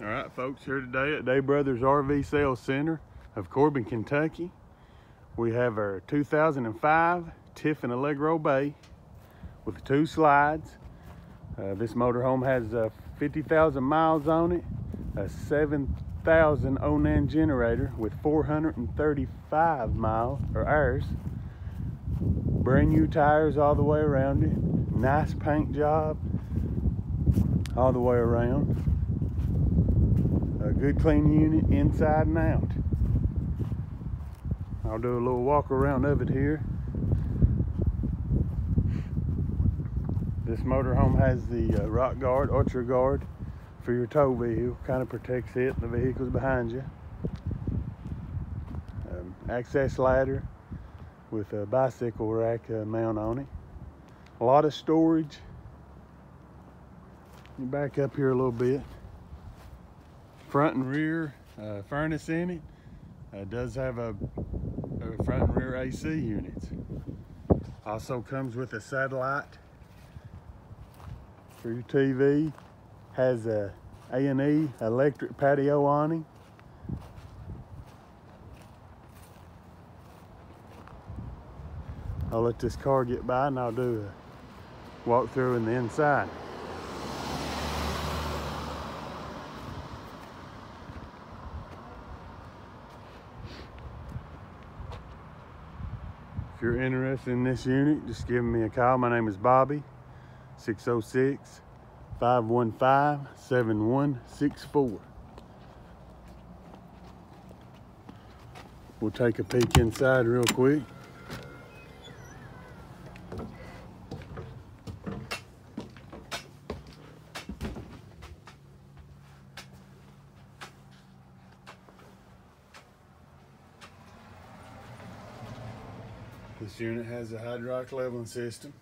All right, folks, here today at Day Brothers RV Sales Center of Corbin, Kentucky. We have our 2005 Tiffin Allegro Bay with two slides. Uh, this motorhome has uh, 50,000 miles on it, a 7,000 Onan generator with 435 miles or hours. Brand new tires all the way around it. Nice paint job all the way around. A good clean unit inside and out. I'll do a little walk around of it here. This motorhome has the uh, rock guard, ultra guard for your tow vehicle. Kind of protects it and the vehicles behind you. Um, access ladder with a bicycle rack uh, mount on it. A lot of storage. You back up here a little bit. Front and rear uh, furnace in it. Uh, does have a, a front and rear AC units. Also comes with a satellite for your TV. Has a A&E electric patio awning. I'll let this car get by and I'll do a walk through in the inside. If you're interested in this unit, just give me a call. My name is Bobby, 606 515 7164. We'll take a peek inside real quick. This unit has a hydraulic leveling system.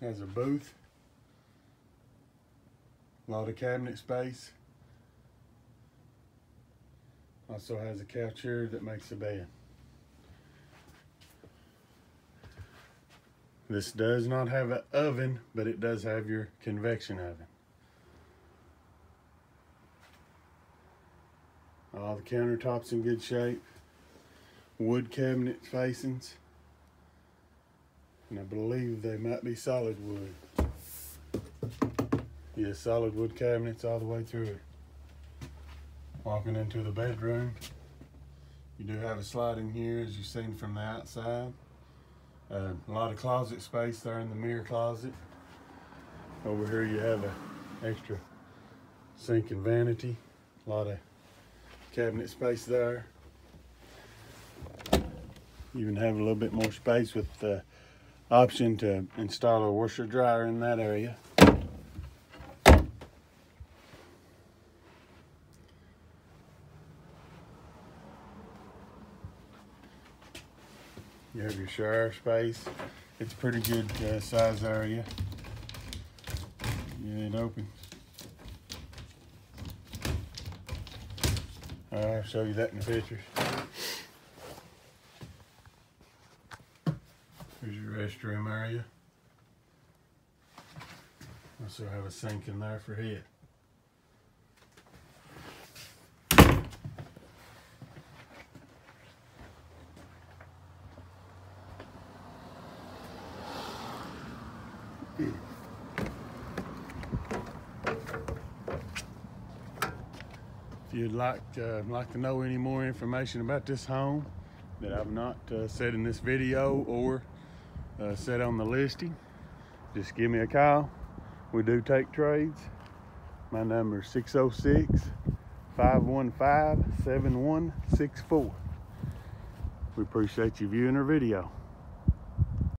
Has a booth, a lot of cabinet space. Also has a couch here that makes a bed. This does not have an oven, but it does have your convection oven. All the countertops in good shape. Wood cabinet facings. And I believe they might be solid wood. Yeah, solid wood cabinets all the way through it. Walking into the bedroom, you do have a slide in here as you've seen from the outside. Uh, a lot of closet space there in the mirror closet. Over here you have a extra sink and vanity. A lot of cabinet space there. You even have a little bit more space with the option to install a washer dryer in that area. You have your shower space. It's a pretty good uh, size area. Yeah, it opens. I'll show you that in the pictures. Here's your restroom area. Also have a sink in there for head. You'd like uh, like to know any more information about this home that I've not uh, said in this video or uh, said on the listing, just give me a call. We do take trades. My number is 606 515 7164. We appreciate you viewing our video.